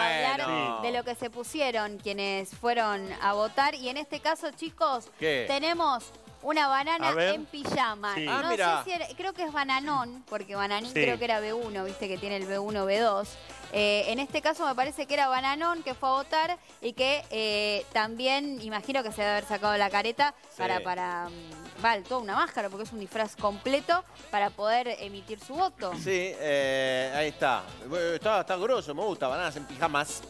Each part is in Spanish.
hablar Bueno. de lo que se pusieron quienes fueron a votar. Y en este caso, chicos, ¿Qué? tenemos una banana en pijama. Sí. Ah, no mirá. sé si era- creo que es bananón, porque bananín Sí. creo que era B1, viste que tiene el B1, B2. Eh, en este caso me parece que era Bananón que fue a votar y que eh, también imagino que se debe haber sacado la careta Sí. para, para mm, vale, toda una máscara porque es un disfraz completo para poder emitir su voto. Sí, eh, ahí está. Está, está grosso, me gusta. Bananas en pijamas.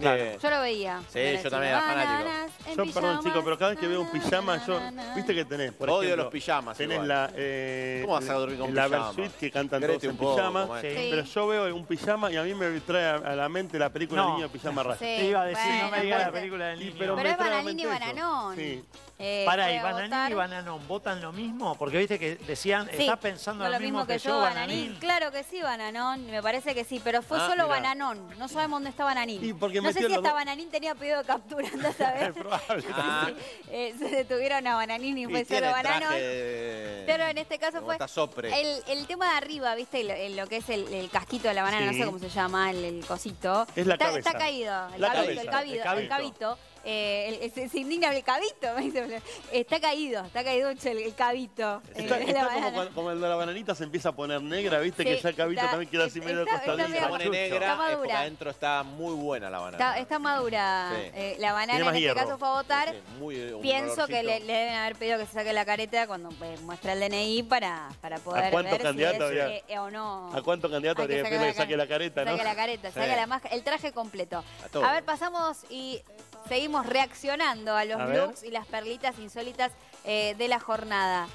Claro. Eh, Yo lo veía. Sí, yo también era fanático. Yo, perdón, chicos, pero cada vez que veo un pijama, yo. ¿Viste que tenés? Por Odio ejemplo, los pijamas Tenés igual. la. eh, ¿Cómo vas a dormir con La pijama? Versuit que cantan Querete todos en un poco, pijama. Sí. Pero yo veo un pijama y a mí me trae a la mente la película No. del niño de pijama raya. Sí, Te iba a decir, no bueno, me digas la película del niño. pero Pero me es Bananín y. Bananón. Sí. Eh, fue ¿y a Bananín votar. y Bananón votan lo mismo? Porque viste que decían, Sí, ¿estás pensando no lo mismo que, yo, Bananín? Claro que sí, Bananón. Me parece que sí, pero fue Ah, solo mirá. Bananón. No sabemos dónde está Bananín. Porque no sé si hasta Bananín tenía pedido de captura, andás a Es probable. Ah, Eh, se detuvieron a Bananín y fue solo el Bananón. de- Pero en este caso fue el, el tema de arriba, ¿viste? Lo, en lo que es el, el casquito de la banana, Sí. no sé cómo se llama, el, el cosito. Es la está, cabeza. está caído, el La cabito, cabeza, el cabito, el. Eh, el- se, indigna el cabito, me dice. Está caído, está caído el, el cabito. Está, eh, está como, banana. cuando- como el de la bananita se empieza a poner negra, viste Sí, que ya el cabito está- también queda así está- medio está- acostadito. está Se pone negra, es porque adentro está muy buena la banana. Está, está madura Sí. eh, la banana, en este hierro. caso fue a votar. Sí, muy, un Pienso que le, deben haber pedido que se saque la careta cuando eh, muestra el DNI para, para poder cuántos ver si candidatos eh, eh, o no. ¿A cuántos candidatos habría que pedirle que saque la careta, no? Saque la careta, Sí. saque la máscara, el traje completo. A. A ver, pasamos y seguimos reaccionando a los A ver. looks y las perlitas insólitas eh, de la jornada.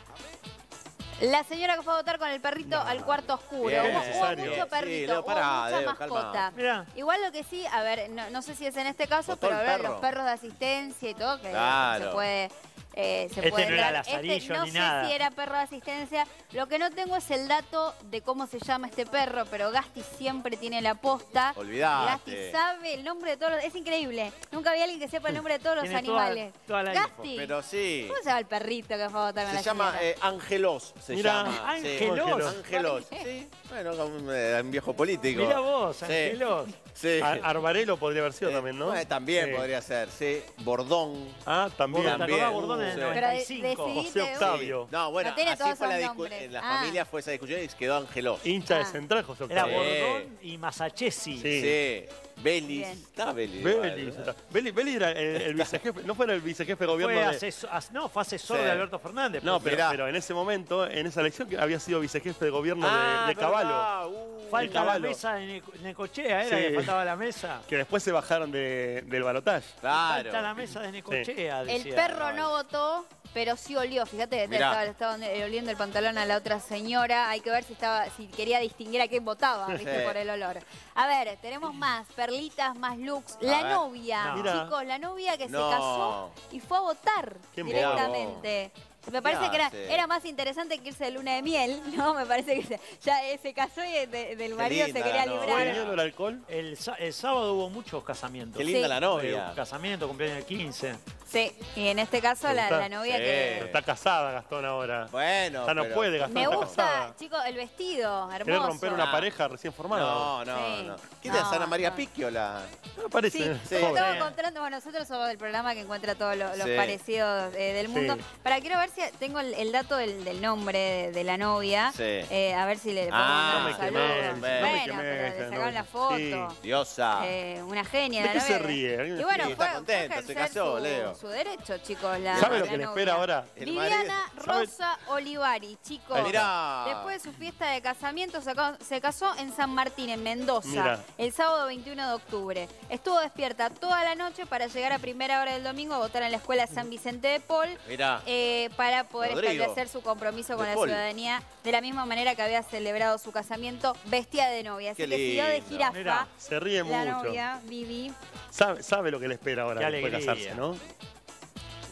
La señora que fue a votar con el perrito al cuarto oscuro. Bien, hubo, mucho Sí, perrito, hubo mucha Leo, mascota. calma. Igual lo que sí, a ver, no, no sé si es en este caso, ¿Votó pero a ver, perro? los perros de asistencia y todo, que Claro. se puede. Eh, se Este puede no era entrar. Lazarillo no ni sé nada. si era perro de asistencia. Lo que no tengo es el dato de cómo se llama este perro, pero Gasti siempre tiene la posta. Olvidate. Gasti sabe el nombre de todos los... Es increíble. Nunca había alguien que sepa el nombre de todos los toda- animales. toda la info. Gasti, Pero sí. ¿cómo se llama el perrito que fue a votar con Se la llama eh, Angelos. Se Mirá. llama. sí. Angelos. Angelos. Sí. Bueno, un, eh, un viejo político. mirá vos, Sí. Angelos. Sí. A- Arbarelo podría haber sido Eh, también, ¿no? también Sí. podría ser, sí. Bordón. Ah, también. ¿Te También. acordás Bordón en el Sí. Pero de- 95? decidí- José Octavio. Sí. No, bueno, No tiene así todos fue la discusión. En la Ah. familia fue esa discusión y quedó Angelos. Hincha de Ah. central, José Octavio. Bordón y Masachesi. Sí. Sí. Belis. Estaba Belis. Beli, igual, Beli, Beli era el, el vicejefe, no fuera el vicejefe de gobierno Fue de... asesor, as- no, fue asesor Sí. de Alberto Fernández. No, pero, pero en ese momento, en esa elección, que había sido vicejefe de gobierno de- Ah, de, Caballo. Uh, Falta la mesa de Neco- Necochea, era Sí. que faltaba la mesa. que después se bajaron de- del balotaje. Claro. Falta la mesa de Necochea, El decía. perro no votó, pero sí olió. Fíjate, estaba, estaban, eh, oliendo el pantalón a la otra señora. Hay que ver si estaba, si quería distinguir a quién votaba, ¿viste? Sí. por el olor. A ver, tenemos más perlitas, más looks. La ver. novia, No. Chicos, la novia que No. se casó y fue a votar ¿Quién directamente. Me parece que era, era más interesante que irse de luna de miel, ¿no? Me parece que se- ya se casó y de- del marido se quería. ¿Fue librar. hielo el alcohol? El, sa- el sábado hubo muchos casamientos. Qué linda Sí. la novia. casamiento, cumpleaños de 15. Sí, y en este caso la, novia Sí. que... Pero está casada Gastón ahora. Bueno. ya no pero- puede, Gastón Me está gusta, casada. chicos, el vestido, hermoso. ¿Querés romper una Ah. pareja recién formada? No, no, Sí. no. ¿Quién es No, Ana María no. Picchio? La... No parece. Sí, Sí. joven. estaba encontrando, bueno, nosotros somos el programa que encuentra todos lo- los Sí. parecidos eh, del mundo. Sí. Para quiero ver si tengo el, el dato del, del nombre de, de la novia. Sí. Eh, a ver si le podemos Ah, mandar no un me saludo. quemé, no me bueno, quemé, pero le esa sacaron la novia. foto. Sí. Diosa. Eh, una genia ¿De la qué se novia. ríe? Y bueno, Sí, fue, está contenta, se ejercer casó, su, Leo. Su derecho, chicos. La, ¿Sabe lo la que le novia. espera ahora? Viviana. Rosa Olivari, chicos. Mirá. Después de su fiesta de casamiento se ca- se casó en San Martín, en Mendoza, Mirá. el sábado 21 de octubre. Estuvo despierta toda la noche para llegar a primera hora del domingo a votar en la escuela San Vicente de Paul. Mirá. eh, para poder Rodrigo. establecer su compromiso con De la Paul. ciudadanía de la misma manera que había celebrado su casamiento vestida de novia. Así Qué que siguió de jirafa Mirá, Se ríe la mucho. novia, Vivi. Sabe, sabe lo que le espera ahora Qué después de casarse, ¿no?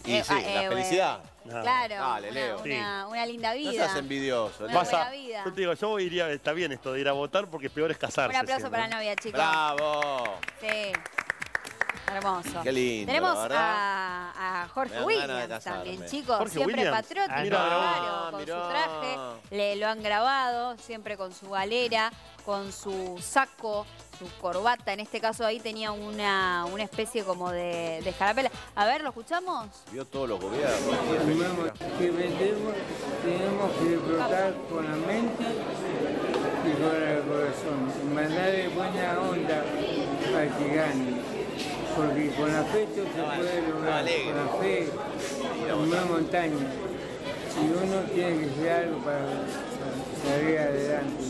Y Eh, sí, ah, eh, la bueno. felicidad. Nada. Claro, Dale, una, Leo. una- una linda No vida. seas envidioso. Una. Vas buena a- vida. yo te digo, yo iría, está bien esto de ir a votar porque peor es casarse. Un aplauso siempre. para la novia, chicos. Bravo. Sí. Hermoso. Qué lindo, Tenemos la verdad. a, a Jorge Williams también, chicos. Jorge siempre Williams. patriótico, Ah, mira, claro, con mirá. su traje. Le lo han grabado, siempre con su galera, con su saco, su corbata. En este caso ahí tenía una, una especie como de, de escarapela. A ver, ¿lo escuchamos? Vio todos los gobiernos. Tenemos que vendemos, tenemos que explotar con la mente y con el corazón. Mandarle buena onda para que gane. Porque con afecto se puede lograr, con la fe, una montaña. Y uno tiene que hacer algo para salir adelante.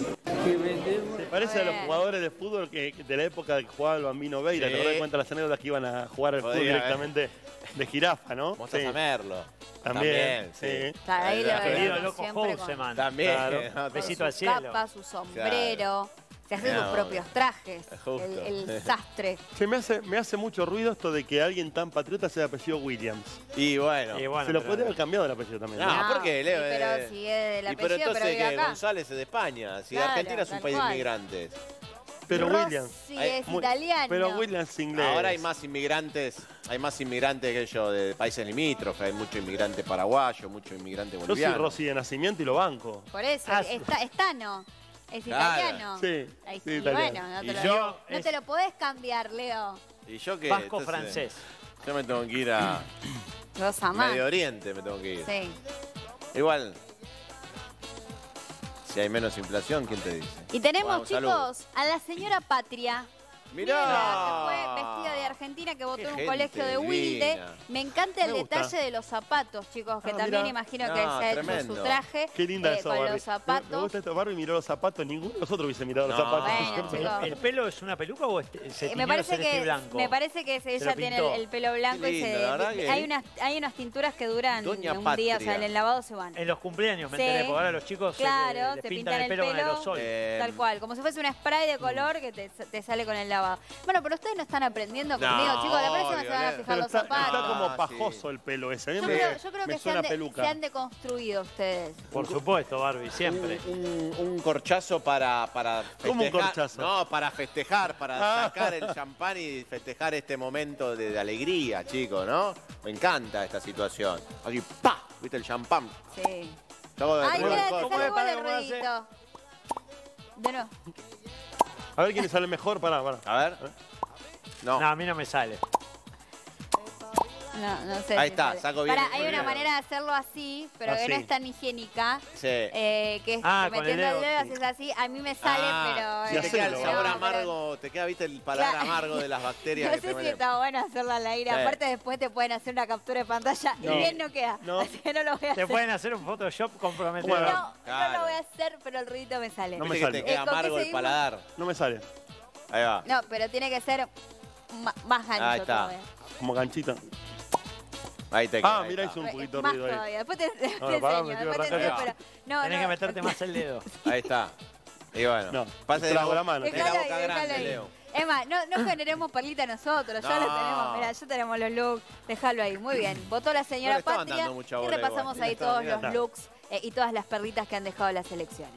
Se parece a los jugadores de fútbol que, que de la época que jugaba el Bambino Veira, Sí. te cuenta las anécdotas que iban a jugar al fútbol ¿eh? directamente de jirafa, ¿no? Vamos a Sí. Merlo. También, sí. sí. Está ahí lo siempre con-. También. Claro. no, Besito al su cielo. capa, su sombrero. Se hace sus No, propios trajes. El, el sastre. Se me hace, me hace mucho ruido esto de que alguien tan patriota sea de apellido Williams. Y bueno. Y bueno, Se lo pero- podría haber cambiado el apellido también. No, ¿no? ¿por qué, Leo? sí, pero Eh, si es del y pero apellido, pero, entonces vive que acá. González es de España. Si Claro, Argentina es un país de inmigrantes. Pero Rossi Williams. es Muy- italiano. Pero Williams es inglés. Ahora hay más inmigrantes, hay más inmigrantes que yo de países limítrofes, hay mucho inmigrante paraguayo, mucho inmigrante Yo soy boliviano. Rossi de nacimiento y lo banco. Por eso, Ah, está, Estano. Es Claro. italiano. Sí, sí, y italiano. bueno, no Y te, lo, yo no es- te lo podés cambiar, Leo. Y yo que Vasco entonces, francés. Yo me tengo que ir a Los amás. Medio Oriente, me tengo que ir. Sí. Igual, si hay menos inflación, ¿quién te dice? Y tenemos, Bueno, chicos, a la señora Patria. Mirá. que fue vestida de Argentina, que votó Qué en un colegio de Wilde. divina. Me encanta el Me gusta. detalle de los zapatos, chicos, que Ah, también mirá. imagino No, que se ha hecho tremendo. su traje. Qué linda eh, eso, Con Barbie. los Me- Me zapatos. gusta esto, Barbie miró los zapatos. Ninguno de nosotros hubiese mirado los No. zapatos. Bueno, chicos. ¿El pelo es una peluca o este- se Eh, tiñó me parece celeste y que blanco? me parece que Se ella lo tiene pintó. el, el pelo blanco Qué y se lindo, la verdad que- hay unas hay unas tinturas que duran Doña un día, o sea, en el lavado se van. En los cumpleaños me Sí. enteré, porque ahora los chicos se Claro, le- les te pintan el pelo con aerosol. Eh, Tal cual, como si fuese un spray de color que te, te sale con el lavado. Bueno, pero ustedes no están aprendiendo No, conmigo, chicos. La próxima se van a fijar Pero los está, zapatos. está como Ah, pajoso sí. el pelo ese. A mí Yo me, creo, yo creo me que se han, de- peluca. se han deconstruido ustedes. Por supuesto, Barbie, siempre. Un, un- un corchazo para, para ¿Cómo un festejar. corchazo? No, para festejar, para Ah. sacar el champán y festejar este momento de, de alegría, chicos, ¿no? Me encanta esta situación. Así, ¡pa! ¿Viste el champán? Sí. Hago de Ay, todo mira, el te Para, el ruidito. De nuevo. A ver quién le sale mejor. Pará, pará. A ver. No. No, a mí no me sale. No, no sé. Ahí si está, sale. saco bien Pará, el hay una manera de hacerlo así, pero que no es tan higiénica. Sí. eh, que es Ah, que metiendo el dedo, dedo, sí. haces así. A mí me sale, Ah, pero. si Y te eh, queda el sabor no, pero- amargo, te queda, viste, el paladar Claro. amargo de las bacterias No que te sé si meten. está bueno hacerlo al aire. Sí. Aparte, después te pueden hacer una captura de pantalla y No. bien no queda. No. Así que no lo voy a Te hacer. pueden hacer un Photoshop comprometedor. Bueno. No, no lo voy a hacer, pero el ruidito me sale. No me que sale. te queda Eh, ¿con qué amargo el paladar. No me sale. Ahí va. No, pero tiene que ser más gancho Ahí está. Como ganchito. Ahí te queda. Ah, mira, hizo un poquito más ruido ahí. todavía. Después te, te No, no, pará, enseño. me quiero Después te enseño, pero... No, Tenés no. que meterte más el dedo. Ahí está. Y bueno. No, pase de la, trago la boca- mano. de la Dejalo ahí, boca dejalo grande, ahí. Leo. Emma, no, no generemos perlita nosotros, ya lo No. tenemos. Mira, ya tenemos los looks. Déjalo ahí. Muy bien. Votó la No señora le estaban Patria dando mucha y bola repasamos igual. ahí todos los looks eh, y todas las perlitas que han dejado las elecciones.